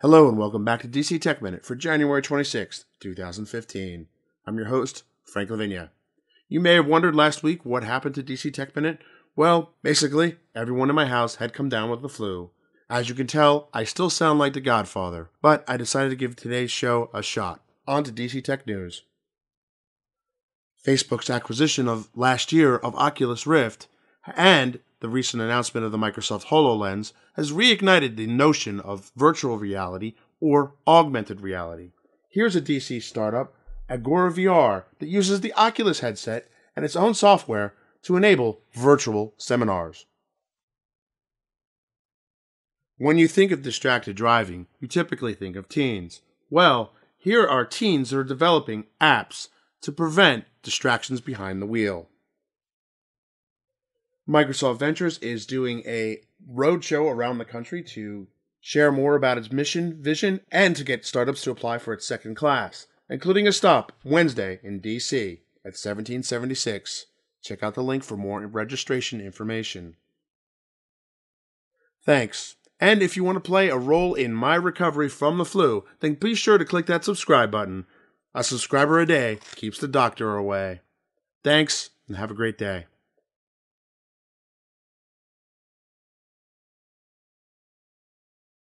Hello and welcome back to DC Tech Minute for January 26th, 2015. I'm your host, Frank Lavinia. You may have wondered last week what happened to DC Tech Minute. Well, basically, everyone in my house had come down with the flu. As you can tell, I still sound like the Godfather, but I decided to give today's show a shot. On to DC Tech News. Facebook's acquisition of last year of Oculus Rift and the recent announcement of the Microsoft HoloLens has reignited the notion of virtual reality or augmented reality. Here's a DC startup, Agora VR, that uses the Oculus headset and its own software to enable virtual seminars. When you think of distracted driving, you typically think of teens. Well, here are teens that are developing apps to prevent distractions behind the wheel. Microsoft Ventures is doing a roadshow around the country to share more about its mission, vision, and to get startups to apply for its second class, including a stop Wednesday in DC at 1776. Check out the link for more registration information. Thanks. And if you want to play a role in my recovery from the flu, then be sure to click that subscribe button. A subscriber a day keeps the doctor away. Thanks, and have a great day.